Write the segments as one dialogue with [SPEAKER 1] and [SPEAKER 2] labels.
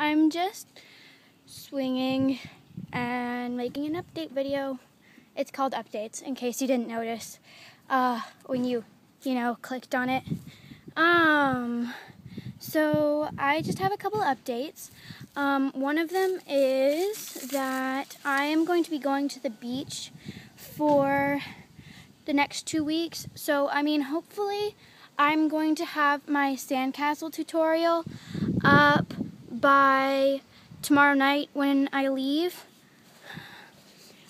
[SPEAKER 1] I'm just swinging and making an update video. It's called updates, in case you didn't notice uh, when you, you know, clicked on it. Um, so I just have a couple updates. Um, one of them is that I am going to be going to the beach for the next two weeks. So, I mean, hopefully, I'm going to have my sandcastle tutorial up by tomorrow night when I leave.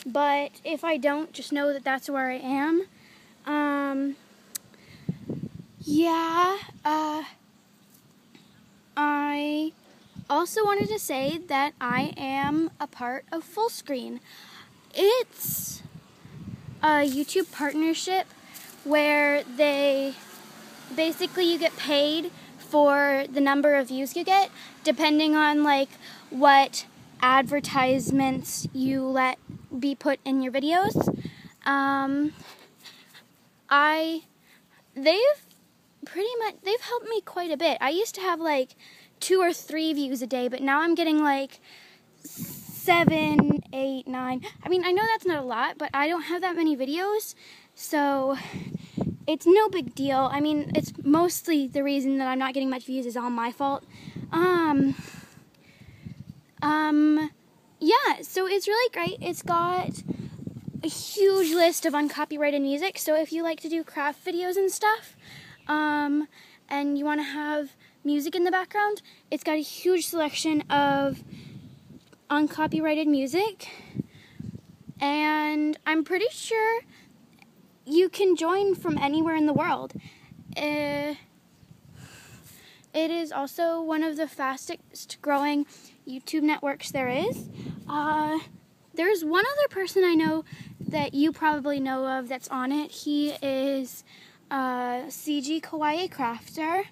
[SPEAKER 1] But if I don't, just know that that's where I am. Um, yeah, uh, I also wanted to say that I am a part of Fullscreen. It's a YouTube partnership where they basically you get paid for the number of views you get depending on like what advertisements you let be put in your videos. Um, I they've pretty much they've helped me quite a bit. I used to have like two or three views a day, but now I'm getting like seven, eight, nine. I mean, I know that's not a lot, but I don't have that many videos, so it's no big deal. I mean, it's mostly the reason that I'm not getting much views is all my fault. Um, um, yeah, so it's really great. It's got a huge list of uncopyrighted music, so if you like to do craft videos and stuff, um, and you want to have music in the background, it's got a huge selection of uncopyrighted music. And I'm pretty sure you can join from anywhere in the world. Uh, it is also one of the fastest growing YouTube networks there is. Uh, there's one other person I know that you probably know of that's on it. He is uh, CG Kawaii Crafter.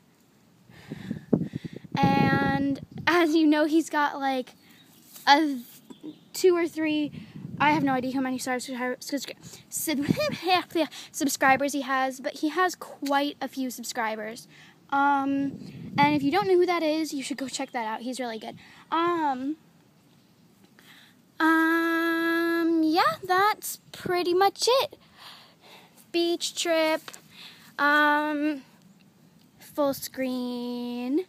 [SPEAKER 1] And as you know, he's got like a two or three. I have no idea how many subscribers he has, but he has quite a few subscribers. Um, and if you don't know who that is, you should go check that out. He's really good. Um, um, yeah, that's pretty much it. Beach trip, um, Fullscreen.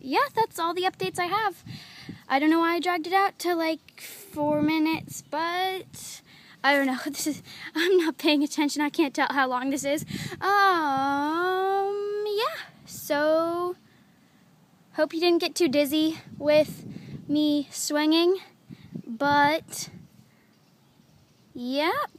[SPEAKER 1] Yeah, that's all the updates I have. I don't know why I dragged it out to like four minutes, but I don't know. This is I'm not paying attention. I can't tell how long this is. Um, yeah. So hope you didn't get too dizzy with me swinging, but yep.